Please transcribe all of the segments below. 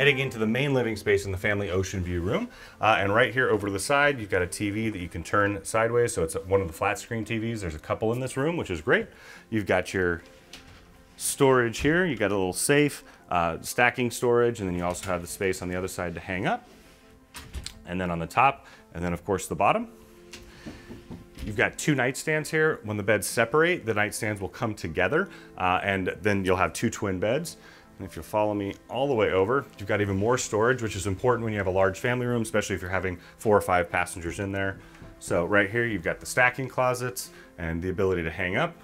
heading into the main living space in the family ocean view room. Uh, and right here over to the side, you've got a TV that you can turn sideways. So it's one of the flat screen TVs. There's a couple in this room, which is great. You've got your storage here. You've got a little safe, uh, stacking storage, and then you also have the space on the other side to hang up. And then on the top, and then of course the bottom. You've got two nightstands here. When the beds separate, the nightstands will come together, uh, and then you'll have two twin beds. And if you follow me all the way over, you've got even more storage, which is important when you have a large family room, especially if you're having four or five passengers in there. So right here, you've got the stacking closets and the ability to hang up.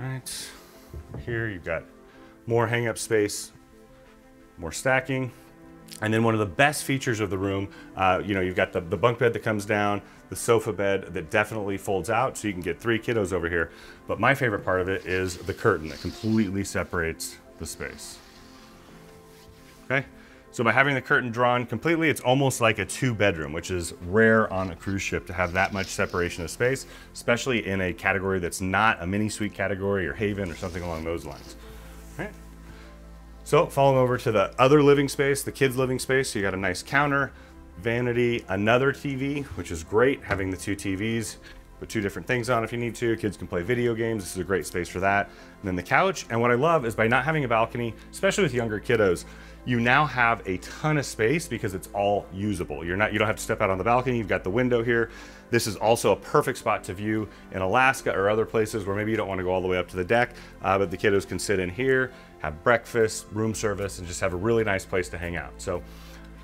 All right, here you've got more hang up space, more stacking. And then one of the best features of the room, uh, you know, you've got the, the bunk bed that comes down, the sofa bed that definitely folds out so you can get three kiddos over here. But my favorite part of it is the curtain that completely separates the space. Okay, so by having the curtain drawn completely, it's almost like a two bedroom, which is rare on a cruise ship to have that much separation of space, especially in a category that's not a mini suite category or haven or something along those lines. Right. So following over to the other living space, the kids living space, so you got a nice counter, vanity, another TV, which is great having the two TVs. Put two different things on if you need to. Kids can play video games. This is a great space for that. And then the couch. And what I love is by not having a balcony, especially with younger kiddos, you now have a ton of space because it's all usable. You're not, you don't have to step out on the balcony. You've got the window here. This is also a perfect spot to view in Alaska or other places where maybe you don't want to go all the way up to the deck, uh, but the kiddos can sit in here, have breakfast, room service, and just have a really nice place to hang out. So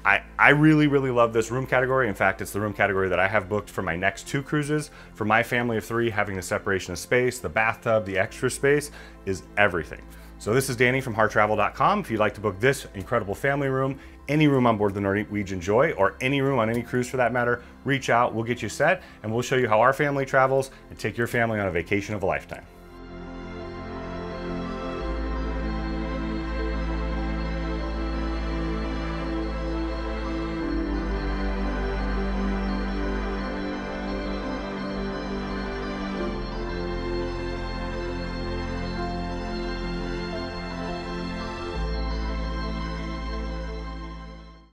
I, I really, really love this room category. In fact, it's the room category that I have booked for my next two cruises. For my family of three, having the separation of space, the bathtub, the extra space is everything. So this is Danny from harrtravel.com. If you'd like to book this incredible family room, any room on board the Norwegian Joy, or any room on any cruise for that matter, reach out, we'll get you set, and we'll show you how our family travels and take your family on a vacation of a lifetime.